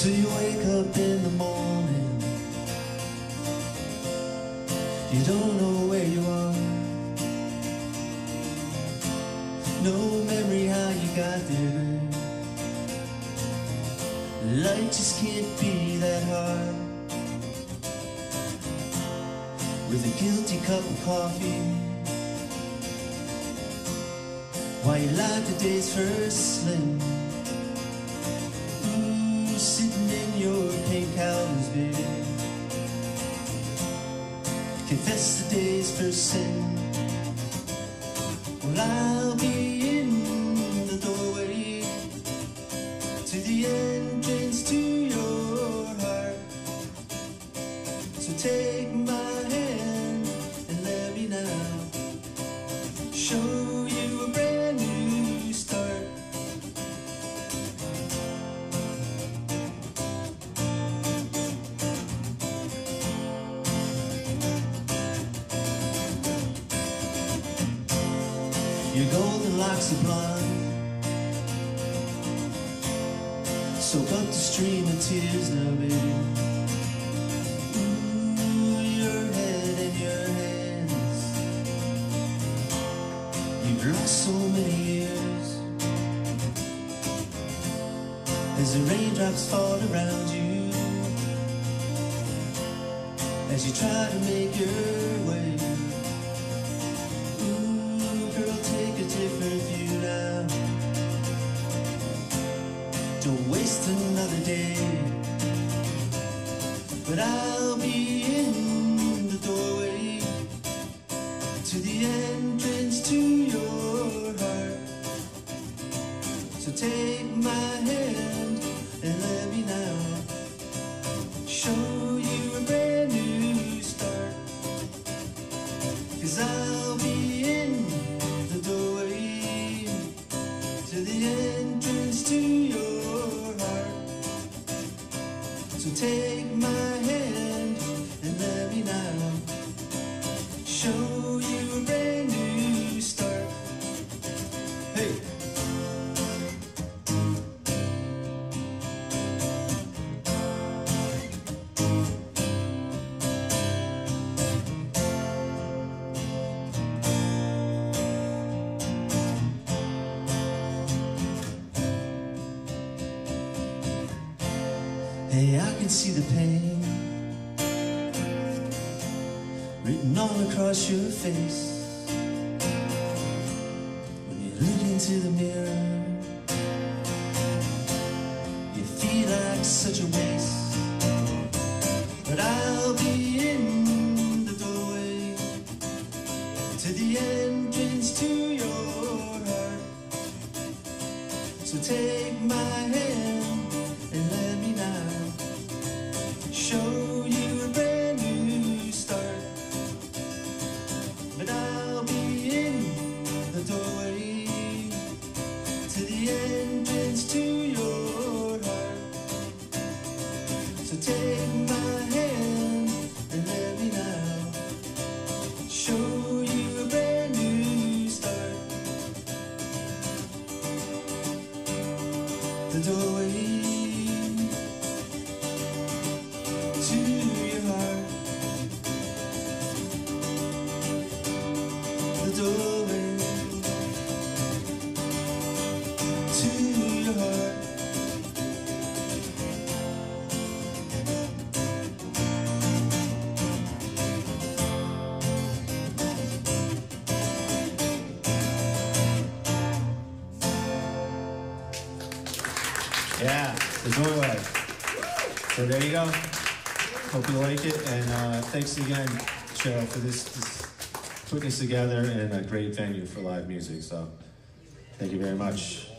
So you wake up in the morning, you don't know where you are. No memory how you got there. Life just can't be that hard. With a guilty cup of coffee, while you light the day's first slim. Confess the day's first sin. Well, I'll be in the doorway to the entrance to your heart. So take my hand and let me now show Your golden locks are blonde. Soak up the stream of tears now, baby. Ooh, your head and your hands. You've lost so many years. As the raindrops fall around you. As you try to make your way. Don't waste another day. But I'll be in the doorway to the entrance to your heart. So take my hand and let me now show Hey, I can see the pain written all across your face when you look into the mirror. You feel like such a waste, but I'll be in the doorway to the entrance to your heart. So take my hand The doorway Yeah, there's no way. So there you go. Hope you like it, and uh, thanks again, Cheryl, for this, this putting this together and a great venue for live music. So, thank you very much.